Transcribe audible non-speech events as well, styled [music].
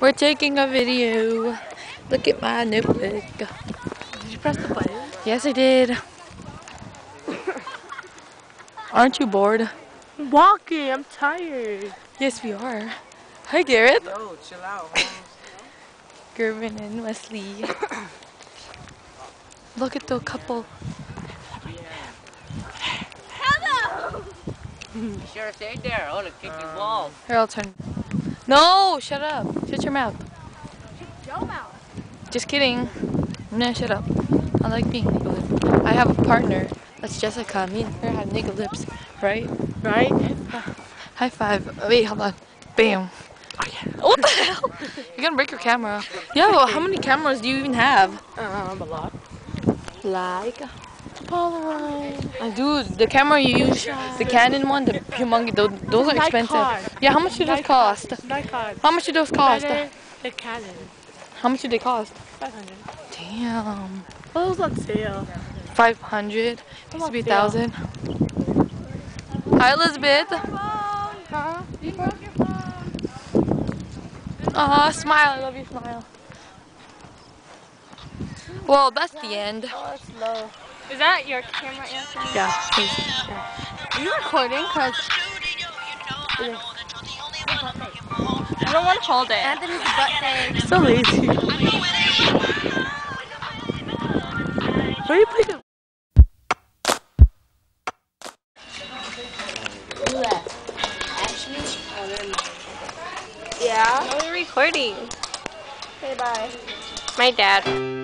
We're taking a video. Look at my notebook. Did you press the button? Yes, I did. Aren't you bored? I'm walking. I'm tired. Yes, we are. Hi, Garrett. Yo, chill out. [laughs] Gervin and Wesley. Look at the couple. [laughs] Hello! sure stayed there. Oh, to kick your um, balls. Here, I'll turn. No, shut up. Shut your mouth. Shut your mouth. Just kidding. No, shut up. I like being nigga lip. I have a partner. That's Jessica. Me and her have nigga lips, right? Right? [laughs] High five. Wait, hold on. Bam. Oh, yeah. What the hell? You're gonna break your camera. Yeah, well, how many cameras do you even have? Um, a lot. Like Polaroid. Uh, dude, the camera you use, the Canon one, the humongous, those, those are expensive. Yeah, how much do those cost? Nikon. How much do those cost? Better the Canon. How much do they cost? 500. Damn. Well, was on sale. 500. Used to be a thousand. Hi, Elizabeth. Huh? You broke your phone. Aw, smile. I love your smile. Well, that's the end. Oh, it's low. Is that your camera, Anthony? Yeah, please. Are you recording? Cause I don't want to hold it. Anthony's butt thing. So lazy. Where you put the Yeah. No, we're recording. Okay, bye. My dad.